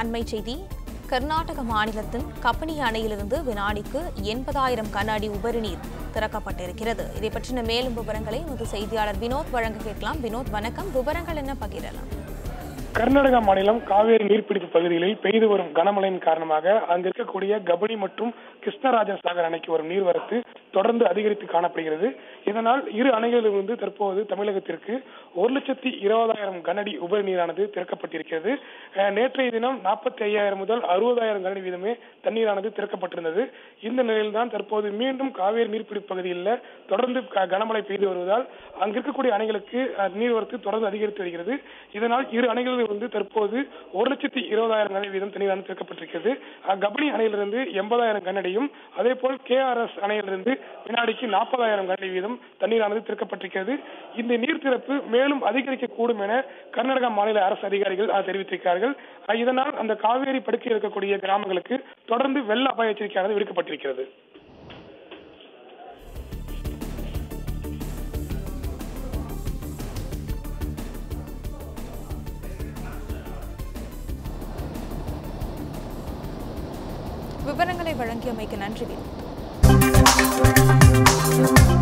அண்மை செய்தி. கர்நாடக மாநிலத்தின் கப்பனி அணையிலிருந்து வினாடிக்கு எண்பதாயிரம் கண்ணாடி உபரி நீர் திறக்கப்பட்டிருக்கிறது. இதை பற்றின மேலும் விவரங்களை எமது செய்தியாளர் வினோத் வழங்க கேட்கலாம். வினோத் வணக்கம். விவரங்கள் என்ன பகிரலாம்? கர்நாடக மாநிலம் காவேரி நீர்பிடிப்பு பகுதிகளில் பெய்து வரும் கனமழையின் காரணமாக அங்கு இருக்கக்கூடிய கபடி மற்றும் கிருஷ்ணராஜ சாகர் அணைக்கு வரும் நீர்வரத்து தொடர்ந்து அதிகரித்து காணப்படுகிறது. இதனால் இரு அணைகளிலிருந்து தற்போது தமிழகத்திற்கு ஒரு லட்சத்தி இருபதாயிரம் கனஅடி உபரி நீரானது திறக்கப்பட்டிருக்கிறது. நேற்றைய தினம் நாற்பத்தி ஐயாயிரம் முதல் அறுபதாயிரம் கனஅடி வீதமே தண்ணீரானது திறக்கப்பட்டிருந்தது. இந்த நிலையில்தான் தற்போது மீண்டும் காவேரி நீர்பிடிப்பு பகுதியில் தொடர்ந்து க- கனமழை பெய்து வருவதால் அங்கு இருக்கக்கூடிய அணைகளுக்கு நீர்வரத்து தொடர்ந்து அதிகரித்து வருகிறது. இதனால் இரு அணைகளிலிருந்து தற்போது ஒரு லட்சத்தி இருபதாயிரம் கன வீதம் தண்ணீரானது திறக்கப்பட்டிருக்கிறது. கபினி அணையிலிருந்து எண்பதாயிரம் கனஅடியும் அதே போல் கேஆர்எஸ் அணையிலிருந்து வினாடிக்கு நாற்பதாயிரம் கனஅடி வீதம் தண்ணீரானது திறக்கப்பட்டிருக்கிறது. இந்த நீர் திறப்பு மேலும் அதிகரிக்கக்கூடும் என கர்நாடகா மாநில அரசு அதிகாரிகள் தெரிவித்திருக்கிறார்கள். இதனால் அந்த காவேரி படுக்கையில் இருக்கக்கூடிய கிராமங்களுக்கு தொடர்ந்து வெள்ள அபாய எச்சரிக்கையானது விடுக்கப்பட்டிருக்கிறது. விவரங்களை வழங்கியமைக்கு நன்றி. Thank you.